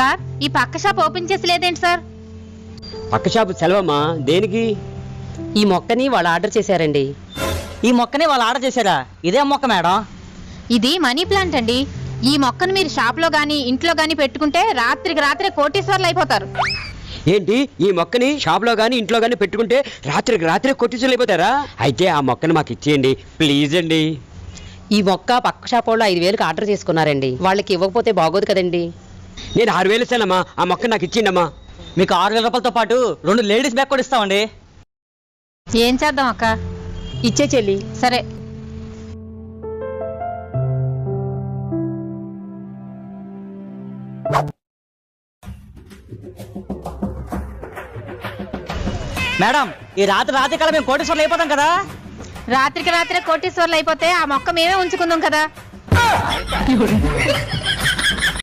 Sir ఈ పక్క shop open చేసి లేదేంటి సార్? పక్క షాపు సెలవమ్మా దేనికి? ఈ మొక్కని వాళ్ళు ఆర్డర్ చేశారండి. ఈ మొక్కని వాళ్ళు ఆర్డర్ చేశారా? ఇదే మొక్క మేడం. ఇది మనీ ప్లాంట్ అండి. ఈ మొక్కను మీరు షాప్లో గానీ ఇంట్లో గానీ పెట్టుకుంటే రాత్రికి రాత్రే కోటీశ్వర్లు అయిపోతారు. ఏంటి? ఈ మొక్కని షాప్లో కానీ ఇంట్లో కానీ పెట్టుకుంటే రాత్రికి రాత్రే అయిపోతారా? అయితే ఆ మొక్కని మాకు ఇచ్చేయండి. ప్లీజ్ అండి. ఈ మొక్క పక్క షాప్ వాళ్ళు ఐదు వేలకు ఆర్డర్ చేసుకున్నారండి. వాళ్ళకి ఇవ్వకపోతే బాగోదు కదండి. నేను ఆరు వేలు ఇస్తానమ్మా. ఆ మొక్క నాకు ఇచ్చేయండి అమ్మా మీకు ఆరు వేల రూపాయలతో పాటు రెండు లేడీస్ బ్యాగ్ కూడా ఇస్తామండి. ఏం చేద్దాం అక్క? ఇచ్చే చెల్లి. సరే. మేడం ఈ రాత్రి రాత్రి కల్లా మేము కోటేశ్వర్లు అయిపోతాం కదా? రాత్రికి రాత్రే కోటీశ్వర్లు అయిపోతే ఆ మొక్క మేమే ఉంచుకుందాం కదా.